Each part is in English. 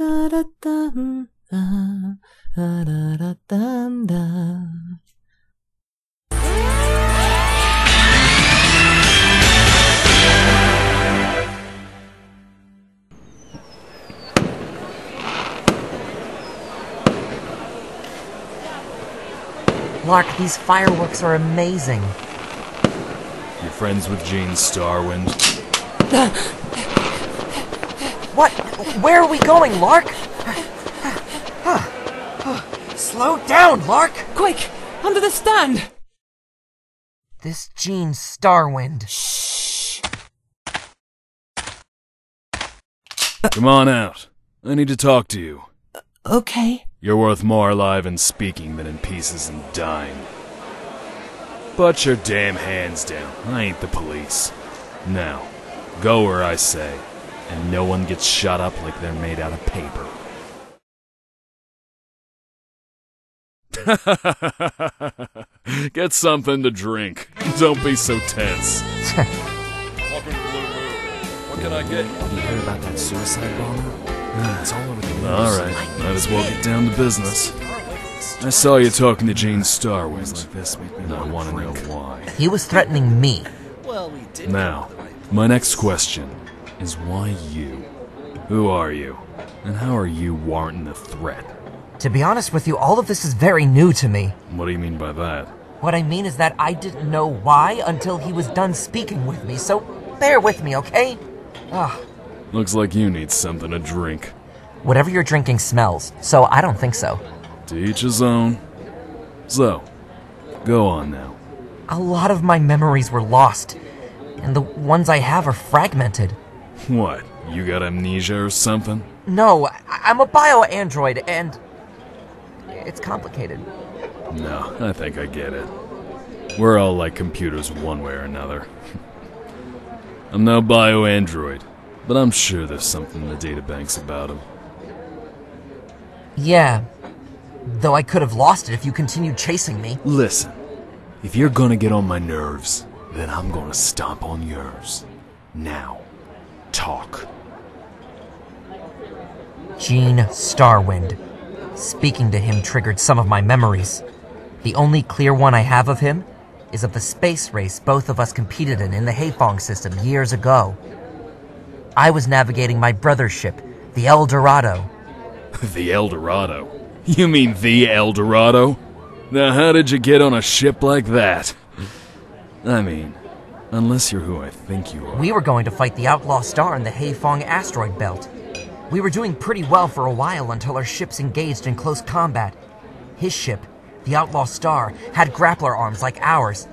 da da dum da da da da dum da. Lark, these fireworks are amazing. You're friends with Gene Starwind? Uh, What? Where are we going, Lark? Slow down, Lark! Quick! Under the stand! This Gene Starwind. Shh! Come on out. I need to talk to you. Uh, okay. You're worth more alive and speaking than in pieces and dying. Put your damn hands down. I ain't the police. Now, go where I say, and no one gets shot up like they're made out of paper. Get something to drink. Don't be so tense. Welcome to Blue Moon. What can I get you? Have you heard about that suicide bomber? It's all over the news. Alright, might as well get down to business. I saw you talking to Gene Starwind, like this make me and I want want to know why. He was threatening me. Well, we did. Now, my next question is why you? Who are you? And how are you warranting the threat? To be honest with you, all of this is very new to me. What do you mean by that? What I mean is that I didn't know why until he was done speaking with me, so bear with me, okay? Ah, Looks like you need something to drink. whatever you're drinking smells, so I don't think so. To each his own. So, go on now. A lot of my memories were lost, and the ones I have are fragmented. What? You got amnesia or something? No, I- I'm a bio android, and it's complicated. No, I think I get it. We're all like computers one way or another. I'm no bio android, but I'm sure there's something in the databanks about him. Yeah, though I could have lost it if you continued chasing me. Listen, if you're gonna get on my nerves, then I'm gonna stomp on yours. Now, talk. Gene Starwind. Speaking to him triggered some of my memories. The only clear one I have of him is of the space race both of us competed in in the Heifong system years ago. I was navigating my brother's ship, the El Dorado. The El Dorado? You mean the El Dorado? Now, how did you get on a ship like that? I mean, unless you're who I think you are. We were going to fight the Outlaw Star in the Heifong asteroid belt. We were doing pretty well for a while until our ships engaged in close combat. His ship, the Outlaw Star, had grappler arms like ours.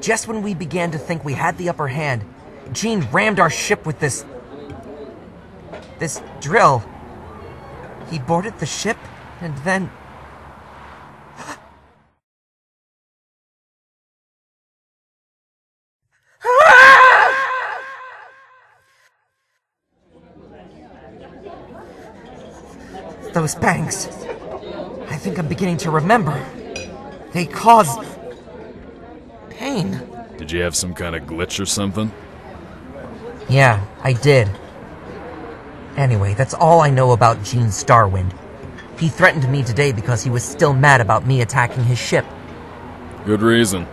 Just when we began to think we had the upper hand, Gene rammed our ship with this. this drill. He boarded the ship, and then. Those bangs. I think I'm beginning to remember. They caused. pain. Did you have some kind of glitch or something? Yeah, I did. Anyway, that's all I know about Gene Starwind. He threatened me today because he was still mad about me attacking his ship. Good reason.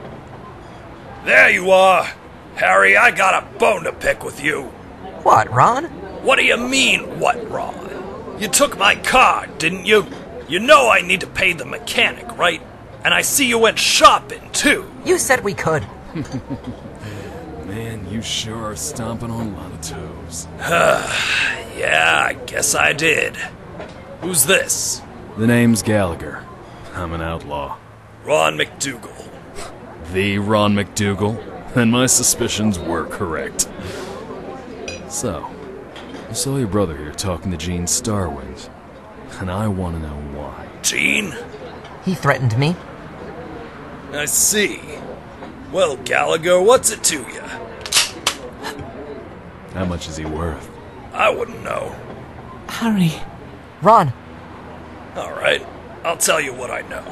There you are! Harry, I got a bone to pick with you. What, Ron? What do you mean, what, Ron? You took my car, didn't you? You know I need to pay the mechanic, right? And I see you went shopping, too. You said we could. Man, you sure are stomping on a lot of toes. Yeah, I guess I did. Who's this? The name's Gallagher. I'm an outlaw. Ron MacDougall. The Ron MacDougall, and my suspicions were correct. So, I saw your brother here talking to Gene Starwind, and I want to know why. Gene? He threatened me. I see. Well, Gallagher, what's it to you? How much is he worth? I wouldn't know. Harry. Ron, All right, I'll tell you what I know.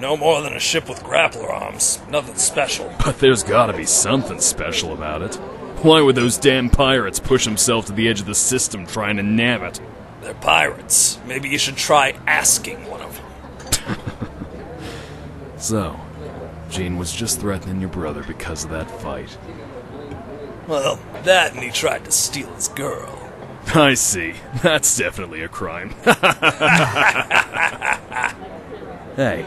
No more than a ship with grappler arms. Nothing special. But there's gotta be something special about it. Why would those damn pirates push themselves to the edge of the system trying to nab it? They're pirates. Maybe you should try asking one of them. So, Gene was just threatening your brother because of that fight. Well, that and he tried to steal his girl. I see. That's definitely a crime. hey.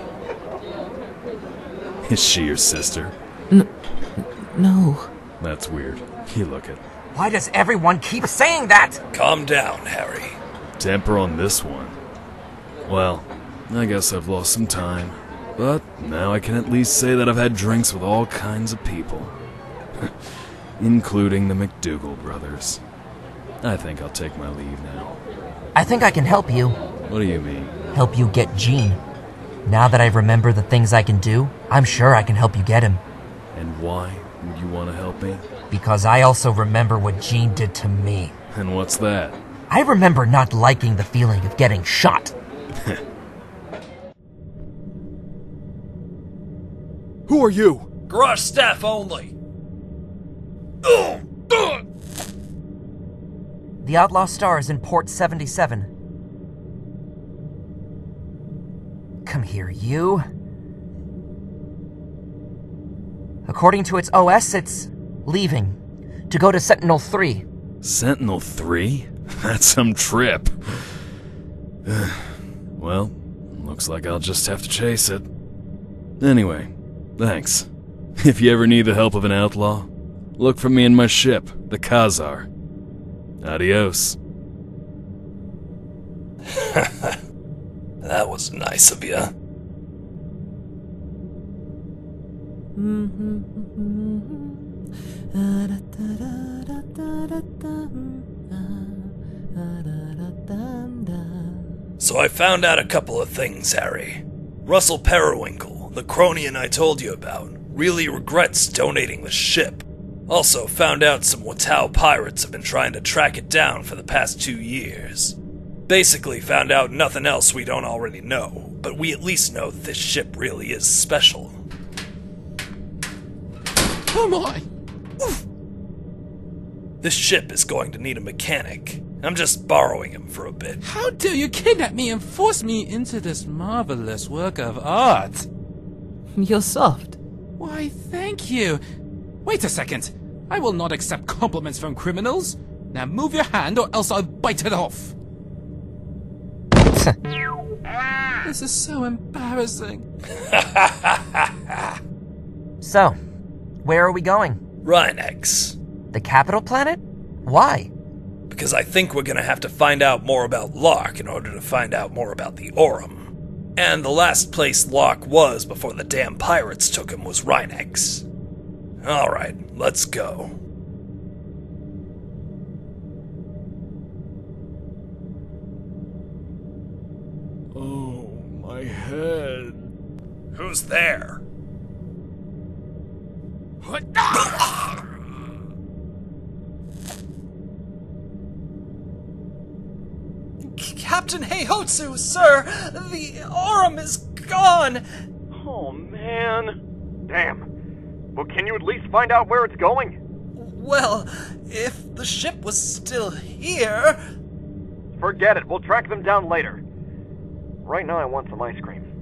Is she your sister? No. That's weird. You look it. Why does everyone keep saying that? Calm down, Harry. Temper on this one. Well, I guess I've lost some time. But now I can at least say that I've had drinks with all kinds of people. Including the MacDougall brothers. I think I'll take my leave now. I think I can help you. What do you mean? Help you get Gene. Now that I remember the things I can do, I'm sure I can help you get him. And why would you want to help me? Because I also remember what Gene did to me. And what's that? I remember not liking the feeling of getting shot. Who are you? Garage staff only. The Outlaw Star is in Port 77. Come here, you. According to its OS, it's leaving to go to Sentinel 3. Sentinel 3? That's some trip. well, looks like I'll just have to chase it. Anyway, thanks. If you ever need the help of an outlaw, look for me in my ship, the Khazar. Adios. That was nice of you. Mm-hmm. So I found out a couple of things, Harry. Russell Periwinkle, the Cronian I told you about, really regrets donating the ship. Also found out some Watau pirates have been trying to track it down for the past two years. Basically found out nothing else we don't already know, but we at least know that this ship really is special. Oh my! This ship is going to need a mechanic. I'm just borrowing him for a bit. How dare you kidnap me and force me into this marvelous work of art? You're soft. Why, thank you. Wait a second. I will not accept compliments from criminals. Now move your hand or else I'll bite it off. this is so embarrassing. So, where are we going? Rhinex. The capital planet? Why? Because I think we're gonna have to find out more about Lark in order to find out more about the Aurum. And the last place Lark was before the damn pirates took him was Rhinex. Alright, let's go. Oh, my head. Who's there? Captain Heihotsu, sir! The Aurum is gone! Oh man. Damn. Well, can you at least find out where it's going? Well, if the ship was still here. Forget it. We'll track them down later. Right now, I want some ice cream.